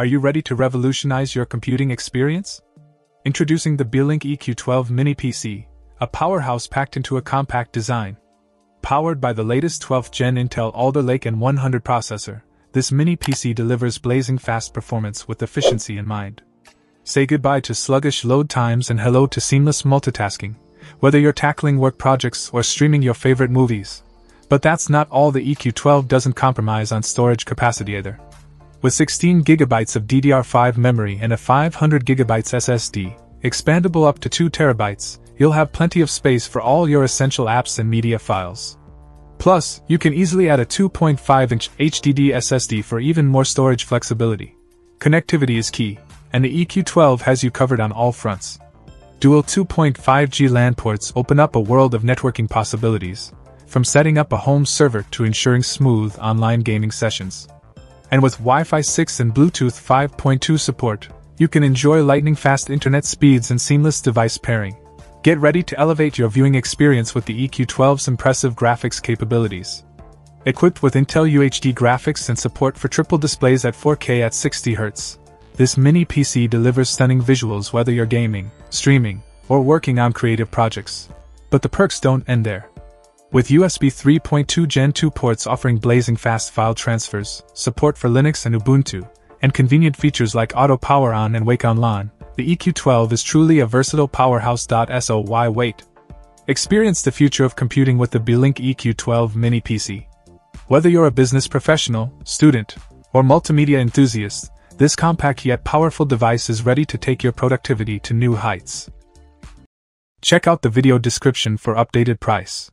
Are you ready to revolutionize your computing experience? Introducing the Beelink EQ12 Mini PC, a powerhouse packed into a compact design. Powered by the latest 12th gen Intel Alder Lake N100 processor, this mini PC delivers blazing fast performance with efficiency in mind. Say goodbye to sluggish load times and hello to seamless multitasking, whether you're tackling work projects or streaming your favorite movies. But that's not all the EQ12 doesn't compromise on storage capacity either. With 16 GB of DDR5 memory and a 500 GB SSD, expandable up to 2 TB, you'll have plenty of space for all your essential apps and media files. Plus, you can easily add a 2.5 inch HDD SSD for even more storage flexibility. Connectivity is key, and the EQ12 has you covered on all fronts. Dual 2.5G LAN ports open up a world of networking possibilities, from setting up a home server to ensuring smooth online gaming sessions and with Wi Fi 6 and Bluetooth 5.2 support, you can enjoy lightning fast internet speeds and seamless device pairing. Get ready to elevate your viewing experience with the EQ12's impressive graphics capabilities. Equipped with Intel UHD graphics and support for triple displays at 4K at 60Hz, this mini PC delivers stunning visuals whether you're gaming, streaming, or working on creative projects. But the perks don't end there. With USB 3.2 Gen 2 ports offering blazing fast file transfers, support for Linux and Ubuntu, and convenient features like auto power on and wake on LAN, the EQ12 is truly a versatile powerhouse. Why wait? Experience the future of computing with the Beelink EQ12 Mini PC. Whether you're a business professional, student, or multimedia enthusiast, this compact yet powerful device is ready to take your productivity to new heights. Check out the video description for updated price.